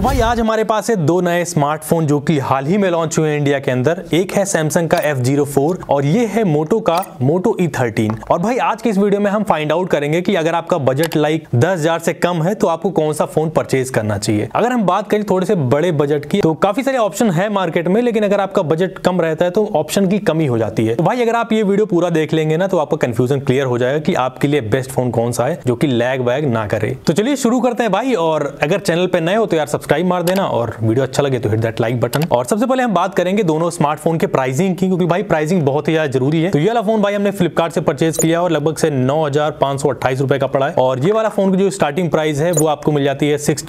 तो भाई, आज हमारे पास है दो नए स्मार्टफ़ोन जो कि हाल ही में लॉन्च हुए हैं इंडिया के अंदर। एक है सैमसंग का F04 और ये है मोटो का मोटो E13 और भाई, आज के इस वीडियो में हम फाइंड आउट करेंगे कि अगर आपका बजट लाइक दस हज़ार से कम है तो आपको कौन सा फ़ोन परचेज करना चाहिए। अगर हम बात करें थोड़े से बड़े बजट की तो काफ़ी सारे ऑप्शन है मार्केट में, लेकिन अगर आपका बजट कम रहता है तो ऑप्शन की कमी हो जाती है। तो भाई, अगर आप ये वीडियो पूरा देख लेंगे ना तो आपका कंफ्यूजन क्लियर हो जाएगा कि आपके लिए बेस्ट फ़ोन कौन सा है, जो की लैग वैग ना करे। तो चलिए शुरू करते हैं भाई, और अगर चैनल पे नए हो तो यार मार देना और वीडियो अच्छा लगे तो हिट दैट लाइक बटन और सबसे पहले हम बात करेंगे दोनों स्मार्टफ़ोन के प्राइसिंग की, क्योंकि भाई प्राइसिंग बहुत ही ज़्यादा ज़रूरी है। तो ये वाला फ़ोन भाई हमने फ्लिपकार्ट से परचेज किया और लगभग से नौ का पड़ा है। और ये वाला फ़ोन की जो स्टार्टिंग प्राइस है, वो आपको मिल जाती है सिक्स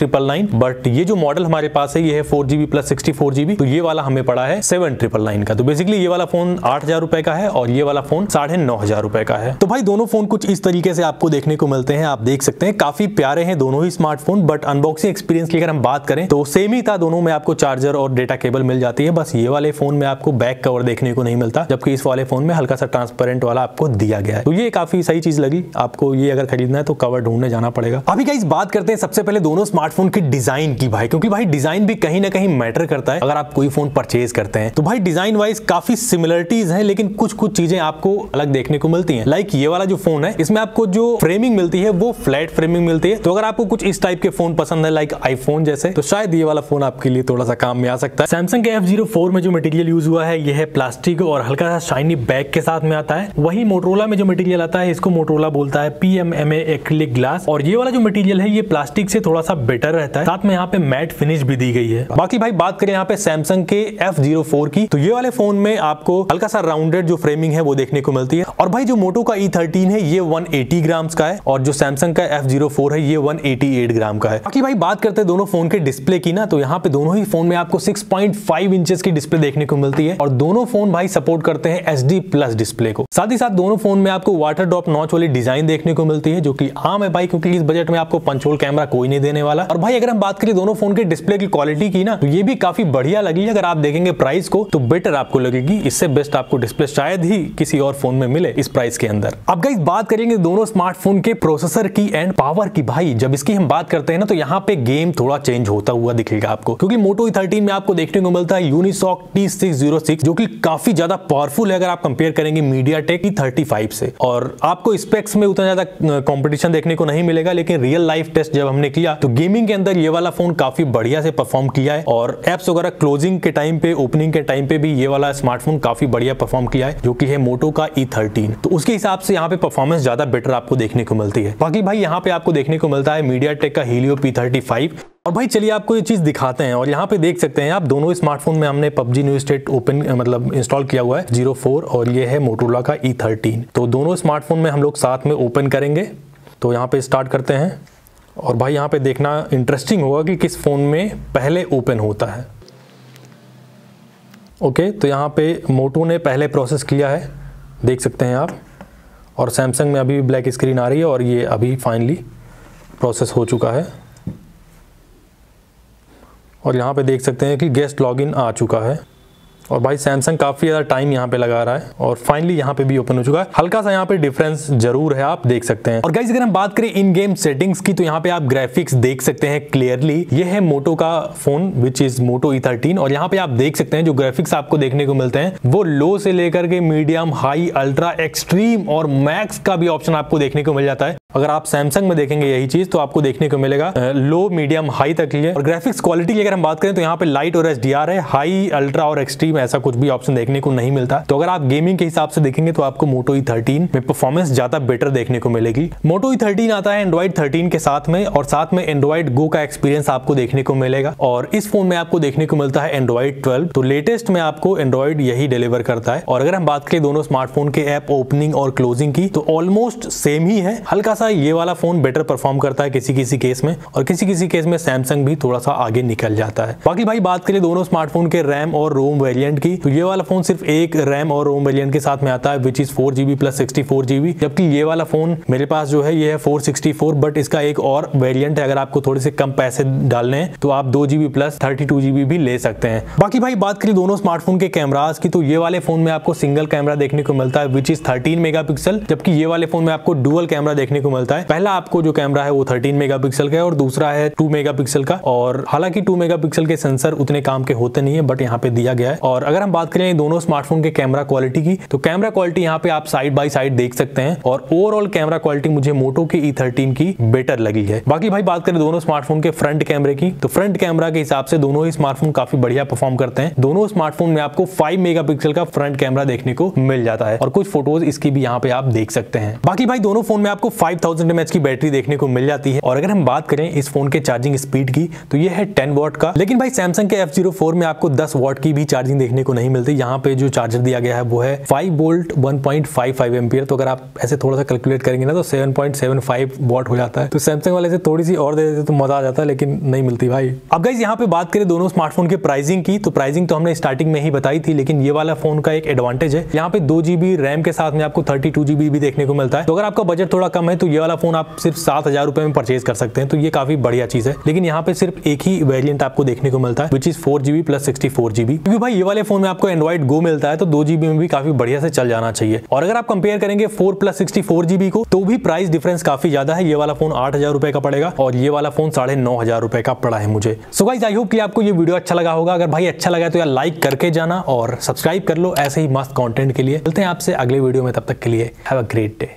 बट ये जो मॉडल हमारे पास है, ये है फोर जीबी प्लस सिक्सटी तो ये वाला हमें पड़ा है सेवन का। तो बेसिकली ये वाला फ़ोन आठ का है और ये वाला फ़ोन साढ़े नौ का है। तो भाई दोनों फ़ोन कुछ इस तरीके से आपको देखने को मिलते हैं। आप देख सकते हैं, काफ़ी प्यारे हैं दोनों ही स्मार्टफ़ोन बट अनबॉक्सिंग एक्सपीरियंस की अगर हम बात करें। तो सेम ही था, दोनों में आपको चार्जर और डेटा केबल मिल जाती है। बस ये वाले फ़ोन में आपको बैक कवर देखने को नहीं मिलता, जबकि इस वाले फ़ोन में हल्का सा ट्रांसपेरेंट वाला आपको दिया गया है। तो ये काफ़ी सही चीज़ लगी। आपको ये अगर खरीदना है तो कवर ढूँढने जाना पड़ेगा। अभी का बात करते हैं सबसे पहले दोनों स्मार्टफ़ोन की डिज़ाइन की भाई, क्योंकि भाई डिज़ाइन भी कहीं ना कहीं मैटर करता है। अगर आप कोई फ़ोन परचेज करते हैं तो भाई डिज़ाइन वाइज काफ़ी सिमिलरिटीज है, लेकिन कुछ कुछ चीज़ें आपको अलग देखने को मिलती है। लाइक ये वाला जो फ़ोन है, इसमें आपको जो फ्रेमिंग मिलती है, वो फ्लैट फ्रेमिंग मिलती है। तो अगर आपको कुछ इस टाइप के फ़ोन पसंद है लाइक आईफोन जैसे तो शायद ये वाला फ़ोन आपके लिए थोड़ा सा काम में आ सकता है। सैमसंग के F04 में जो मटेरियल यूज़ हुआ है ये है प्लास्टिक और हल्का सा शाइनी बैग के साथ में आता है। वही मोटरोला में जो मटेरियल आता है, इसको मोटरोला बोलता है P M M acrylic glass और ये वाला जो मटेरियल है, ये प्लास्टिक से थोड़ा सा बेटर रहता है। साथ में यहाँ पे मैट फिनिश भी दी गई है। बाकी भाई, बात करें यहाँ पे सैमसंग के F04 की तो ये वाले फ़ोन में आपको हल्का सा राउंडेड जो फ्रेमिंग है, वो देखने को मिलती है। और भाई, जो मोटो का E13 है, ये 180 ग्राम का है। और जो सैमसंग का F04 है, ये 188 ग्राम का है। बाकी भाई, बात करते हैं दोनों फ़ोन के डिस्प्ले की ना तो यहाँ पे दोनों ही फ़ोन में आपको 6.5 इंचेस की डिस्प्ले देखने को मिलती है। और दोनों फ़ोन भाई सपोर्ट करते हैं एच प्लस डिस्प्ले को। साथ ही साथ दोनों फ़ोन में आपको वाटर ड्रॉप नॉच वाली डिज़ाइन देखने को मिलती है, जो की आम है भाई, क्योंकि इस बजट में आपको पंचोल कैमरा कोई नहीं देने वाला। और भाई, अगर हम बात करें दोनों फ़ोन के डिस्प्ले की क्वालिटी की ना तो ये भी काफ़ी बढ़िया लगी अगर आप देखेंगे प्राइस को तो बेटर आपको लगेगी। इससे बेस्ट आपको डिस्प्ले शायद ही किसी और फ़ोन में मिले इस प्राइस के अंदर। अब गाइस बात करेंगे दोनों स्मार्टफ़ोन के प्रोसेसर की एंड पावर की। भाई, जब इसकी हम बात करते हैं ना तो यहाँ पे गेम थोड़ा चेंज होता हुआ दिखेगा आपको। क्योंकि मोटो थर्टीन में आपको देखने को मिलता है Unisoc T six zero six जो कि काफ़ी ज़्यादा पावरफुल है अगर आप कंपेयर करेंगे मीडिया टेक थर्टी फाइव से। और आपको स्पेक्स में उतना ज़्यादा कॉम्पिटिशन देखने को नहीं मिलेगा, लेकिन रियल लाइफ टेस्ट जब हमने किया तो गेमिंग के अंदर ये वाला फ़ोन काफ़ी बढ़िया से परफॉर्म किया है। और एप्स वगैरह क्लोजिंग के टाइम पे ओपनिंग के टाइम पे भी ये वाला स्मार्टफ़ोन काफ़ी बढ़िया परफॉर्म किया है, जो कि है मोटो का ई थर्टीन तो उसके हिसाब से यहाँ पे परफॉर्मेंस ज़्यादा बेटर आपको देखने को मिलती है। बाकी भाई, यहाँ पे आपको देखने को मिलता है मीडिया टेक का हीलियो पी थर्टी फाइव और भाई चलिए आपको ये चीज़ दिखाते हैं और यहाँ पे देख सकते हैं आप, दोनों स्मार्टफ़ोन में हमने पबजी न्यू स्टेट ओपन मतलब इंस्टॉल किया हुआ है ज़ीरो फोर और ये है मोटोला का ई थर्टीन तो दोनों स्मार्टफ़ोन में हम लोग साथ में ओपन करेंगे। तो यहाँ पे स्टार्ट करते हैं। और भाई यहाँ पे देखना इंटरेस्टिंग होगा कि किस फ़ोन में पहले ओपन होता है। ओके तो यहाँ पे मोटो ने पहले प्रोसेस किया है। देख सकते हैं आप। और सैमसंग में अभी ब्लैक स्क्रीन आ रही है और ये अभी फाइनली प्रोसेस हो चुका है। और यहाँ पे देख सकते हैं कि गेस्ट लॉगिन आ चुका है। और भाई सैमसंग काफ़ी ज़्यादा टाइम यहाँ पे लगा रहा है और फाइनली यहाँ पे भी ओपन हो चुका है। हल्का सा यहाँ पे डिफरेंस ज़रूर है, आप देख सकते हैं। और गाइज़ अगर हम बात करें इन गेम सेटिंग्स की तो यहाँ पे आप ग्राफिक्स देख सकते हैं क्लियरली ये है मोटो का phone which is Moto E thirteen और यहाँ पे आप देख सकते हैं जो ग्राफिक्स आपको देखने को मिलते हैं, वो लो से लेकर के मीडियम हाई अल्ट्रा एक्सट्रीम और मैक्स का भी ऑप्शन आपको देखने को मिल जाता है। अगर आप सैमसंग में देखेंगे यही चीज़ तो आपको देखने को मिलेगा लो मीडियम हाई तक है और ग्राफिक्स क्वालिटी की अगर हम बात करें तो यहाँ पे लाइट और एच है। हाई अल्ट्रा और एक्सट्रीम ऐसा कुछ भी ऑप्शन देखने को नहीं मिलता। तो अगर आप गेमिंग के हिसाब से देखेंगे तो आपको मोटो ई थर्टीन में परफॉर्मेंस ज़्यादा बेटर देखने को मिलेगी। मोटो ई थर्टीन आता है एंड्रॉइड थर्टीन के साथ में, और साथ में एंड्रॉइड गो का एक्सपीरियंस आपको देखने को मिलेगा। और इस फ़ोन में आपको देखने को मिलता है एंड्रॉइड ट्वेल्व तो लेटेस्ट में आपको एंड्रॉइड यही डिलीवर करता है। और अगर हम बात करें दोनों स्मार्टफ़ोन के ऐप ओपनिंग और क्लोजिंग की तो ऑलमोस्ट सेम ही है। हल्का सा ये वाला फ़ोन बेटर परफॉर्म करता है किसी किसी केस में और किसी किसी केस में सैमसंग भी थोड़ा सा आगे निकल जाता है। बाकी भाई, बात करें दोनों स्मार्टफ़ोन के रैम और रोम वेरिएंट की तो ये वाला फ़ोन सिर्फ़ एक रैम और रोम वेरिएंट के साथ में आता है which is four GB plus sixty जबकि ये वाला फ़ोन मेरे पास जो है, ये है फोर बट इसका एक और वेरियंट है, अगर आपको थोड़े से कम पैसे डालने हैं तो आप दो GB plus thirty two GB भी ले सकते हैं। बाकी भाई, बात करें दोनों स्मार्टफ़ोन के कैमराज की तो ये वाले फ़ोन में आपको सिंगल कैमरा देखने को मिलता है विच इज़ थर्टीन मेगा जबकि ये वाले फ़ोन में आपको डुअल कैमरा देखने को मिलता है। पहला आपको जो कैमरा है वो थर्टीन मेगा का है और दूसरा है टू मेगा का। और हालाँकि टू मेगा के सेंसर उतने काम के होते नहीं है बट यहाँ पे दिया गया है। और अगर हम बात करें दोनों स्मार्टफ़ोन के कैमरा क्वालिटी की तो कैमरा क्वालिटी यहाँ पे आप साइड बाई साइड देख सकते हैं। और ओवरऑल कैमरा क्वालिटी मुझे मोटो की ई e की बेटर लगी है। बाकी भाई बात करें दोनों स्मार्टफ़ोन के फ्रंट कैमरे की तो फ्रंट कैमरा के हिसाब से दोनों ही स्मार्टफ़ोन काफ़ी बढ़िया परफॉर्म करते हैं। दोनों स्मार्टफ़ोन में आपको 5 मेगापिक्सल का फ्रंट कैमरा देखने को मिल जाता है। और कुछ फ़ोटोज़ इसकी भी यहाँ पे आप देख सकते हैं। बाकी भाई दोनों फ़ोन में आपको 5000 थाउज़ेंड की बैटरी देखने को मिल जाती है। और अगर हम बात करें इस फ़ोन के चार्जिंग स्पीड की तो ये है टेन वॉट का। लेकिन भाई सैमसंग के एफ़ में आपको दस वॉट की भी चार्जिंग देखने को नहीं मिलती। यहाँ पे जो चार्जर दिया गया है, वो है फाइव वोल्ट वन पॉइंट तो अगर आप ऐसे थोड़ा सा कैलकुलेट करेंगे ना तो सेवन पॉइंट वॉट हो जाता है। तो सैमसंग वाले से थोड़ी सी और दे देते तो मज़ा आ जाता है लेकिन नहीं मिलती भाई। अब गाइज़ यहाँ पे बात करें दोनों स्मार्टफ़ोन के प्राइसिंग की तो प्राइसिंग तो हमने स्टार्टिंग में ही बताई थी, लेकिन ये वाला फ़ोन का एक एडवांटेज है। यहाँ पे दो जीबी रैम के साथ में आपको थर्टी टू जीबी भी देखने को मिलता है। तो अगर आपका बजट थोड़ा कम है तो ये वाला फ़ोन आप सिर्फ़ सात हज़ार रुपए में परचेज कर सकते हैं तो ये काफ़ी बढ़िया चीज़ है। लेकिन यहाँ पे सिर्फ़ एक ही वेरियंट आपको देखने को मिलता है which is four GB plus sixty four GB क्योंकि भाई ये वाले फ़ोन में आपको एंड्रॉइड गो मिलता है तो दो जीबी में भी काफ़ी बढ़िया से चल जाना चाहिए। और अगर आप कंपेयर करेंगे four plus sixty four GB को तो भी प्राइस डिफरेंस काफ़ी ज़्यादा है। ये वाला फ़ोन आठ हज़ार रुपए का पड़ेगा और ये वाला फ़ोन साढ़े नौ हज़ार रुपए का पड़ा है मुझे। सो गाइज़ आई होप कि आपको ये वीडियो अच्छा लगा होगा। अगर भाई अच्छा लगा तो यार लाइक करके जाना और सब्सक्राइब कर लो ऐसे ही मस्त कंटेंट के लिए। मिलते हैं आपसे अगले वीडियो में, तब तक के लिए हैव अ ग्रेट डे